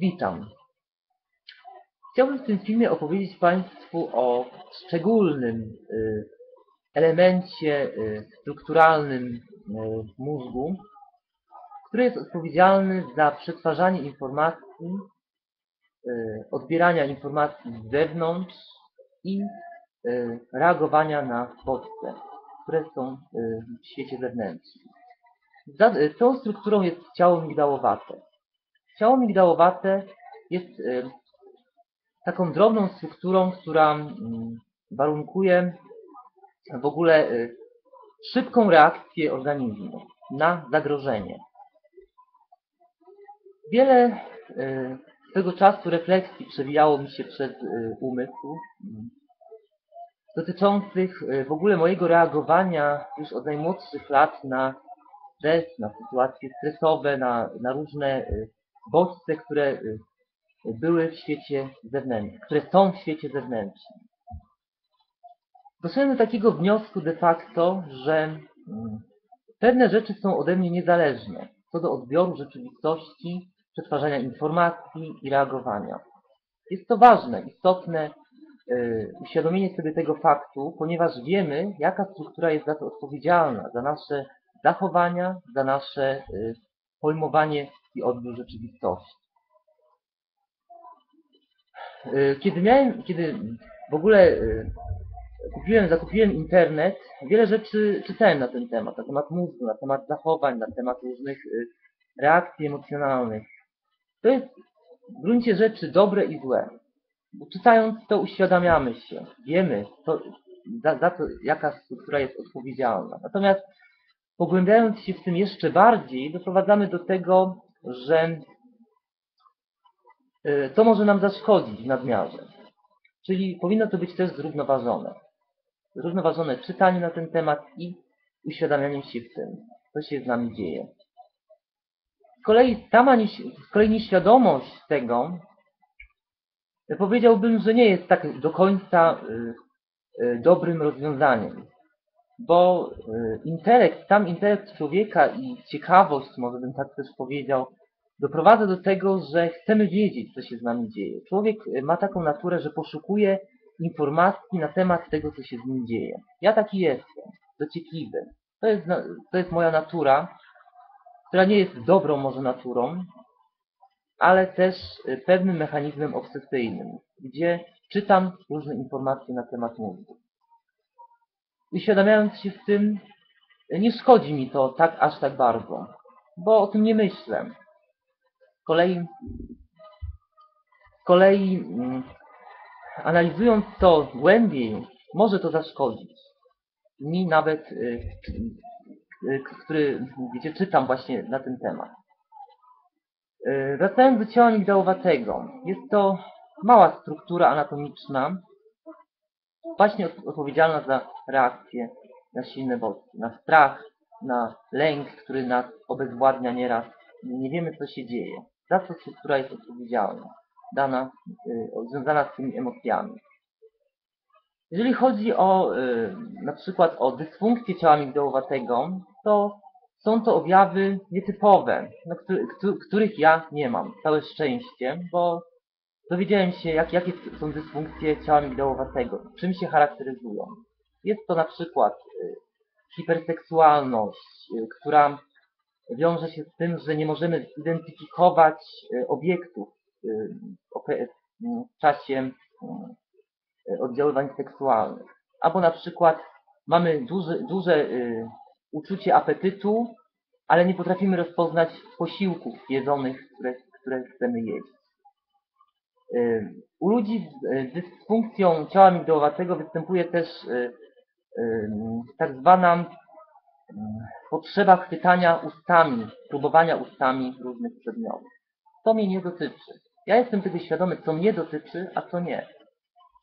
Witam. Chciałbym w tym filmie opowiedzieć Państwu o szczególnym y, elemencie y, strukturalnym y, mózgu, który jest odpowiedzialny za przetwarzanie informacji, odbierania informacji z zewnątrz i reagowania na bodźce, które są w świecie zewnętrznym. Tą strukturą jest ciało migdałowate. Ciało migdałowate jest y, taką drobną strukturą, która mm, warunkuje w ogóle y, szybką reakcję organizmu na zagrożenie. Wiele y, swego czasu refleksji przewijało mi się przez umysł mm, dotyczących w ogóle mojego reagowania już od najmłodszych lat na stres, na sytuacje stresowe, na, na różne bodźce, które y, były w świecie zewnętrznym, które są w świecie zewnętrznym. Doszedłem do takiego wniosku de facto, że mm, pewne rzeczy są ode mnie niezależne co do odbioru rzeczywistości, przetwarzania informacji i reagowania. Jest to ważne, istotne y, uświadomienie sobie tego faktu, ponieważ wiemy, jaka struktura jest za to odpowiedzialna, za nasze zachowania, za nasze y, pojmowanie i odbiór rzeczywistości. Y, Kiedy miałem, kiedy w ogóle y, kupiłem, zakupiłem internet, wiele rzeczy czytałem na ten temat, na temat mózgu, na temat zachowań, na temat różnych y, reakcji emocjonalnych. To jest w gruncie rzeczy dobre i złe. Bo czytając to uświadamiamy się, wiemy to, za, za to, jaka struktura jest odpowiedzialna. Natomiast pogłębiając się w tym jeszcze bardziej, doprowadzamy do tego, że y, to może nam zaszkodzić w nadmiarze. Czyli powinno to być też zrównoważone. Zrównoważone czytanie na ten temat i uświadamianie się w tym, co się z nami dzieje. Z kolei sama nieś- z kolei nieświadomość tego, powiedziałbym, że nie jest tak do końca y, y, dobrym rozwiązaniem. Bo y, intelekt, sam intelekt człowieka i ciekawość, może bym tak też powiedział, doprowadza do tego, że chcemy wiedzieć, co się z nami dzieje. Człowiek y, ma taką naturę, że poszukuje informacji na temat tego, co się z nim dzieje. Ja taki jestem, dociekliwy. To jest, to jest moja natura, która nie jest dobrą może naturą, ale też y, pewnym mechanizmem obsesyjnym, gdzie czytam różne informacje na temat mózgu. Uświadamiając się w tym, y, nie szkodzi mi to tak aż tak bardzo, bo o tym nie myślę. Z kolei, kolei mm, analizując to głębiej, może to zaszkodzić. Mi nawet, y, y, który, wiecie, czytam właśnie na ten temat. Y, Wracając do ciała migdałowatego. Jest to mała struktura anatomiczna, właśnie od- odpowiedzialna za reakcję na silne bodźce, na strach, na lęk, który nas obezwładnia nieraz. Nie wiemy, co się dzieje. Za co struktura jest odpowiedzialna, dana, y, związana z tymi emocjami. Jeżeli chodzi o y, na przykład o dysfunkcję ciała migdałowatego, to są to objawy nietypowe, no, który, któ- których ja nie mam. Całe szczęście, bo dowiedziałem się, jak, jakie są dysfunkcje ciała migdałowatego, czym się charakteryzują. Jest to na przykład y, hiperseksualność, y, która wiąże się z tym, że nie możemy zidentyfikować y, obiektów w czasie oddziaływań seksualnych. Albo na przykład mamy duże, duże uczucie apetytu, ale nie potrafimy rozpoznać posiłków jedzonych, które, które chcemy jeść. Y, U ludzi z y, dysfunkcją ciała migdałowatego występuje też y, tak zwana potrzeba chwytania ustami, próbowania ustami różnych przedmiotów. To mnie nie dotyczy. Ja jestem tego świadomy, co mnie dotyczy, a co nie.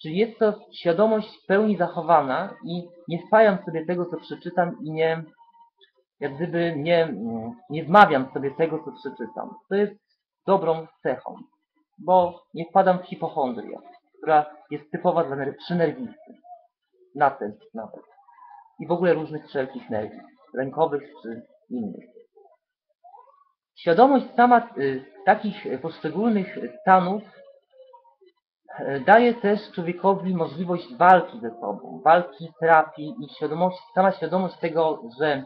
Czyli jest to świadomość w pełni zachowana i nie wpajam sobie tego, co przeczytam i nie, jak gdyby nie, nie wmawiam sobie tego, co przeczytam. To jest dobrą cechą, bo nie wpadam w hipochondrię, która jest typowa dla ner- przynerwisty. Napęd nawet. I w ogóle różnych wszelkich nerwów, lękowych czy innych. Świadomość sama y, takich poszczególnych stanów y, daje też człowiekowi możliwość walki ze sobą, walki, terapii i świadomość, sama świadomość tego, że,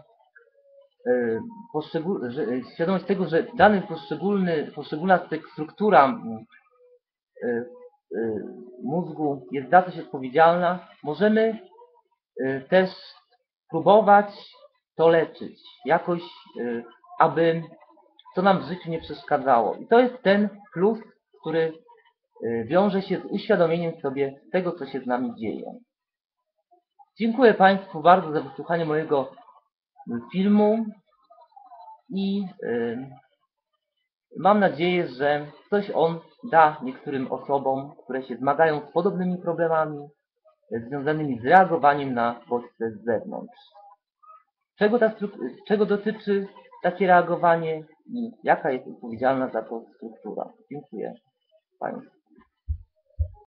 że y, świadomość tego, że dany poszczególny, poszczególna struktura y, mózgu jest za coś odpowiedzialna, możemy też próbować to leczyć, jakoś, aby to nam w życiu nie przeszkadzało. I to jest ten plus, który wiąże się z uświadomieniem sobie tego, co się z nami dzieje. Dziękuję Państwu bardzo za wysłuchanie mojego filmu i y, mam nadzieję, że coś on da niektórym osobom, które się zmagają z podobnymi problemami y, związanymi z reagowaniem na bodźce z zewnątrz. Czego, ta czego dotyczy takie reagowanie i jaka jest odpowiedzialna za to struktura. Dziękuję Państwu.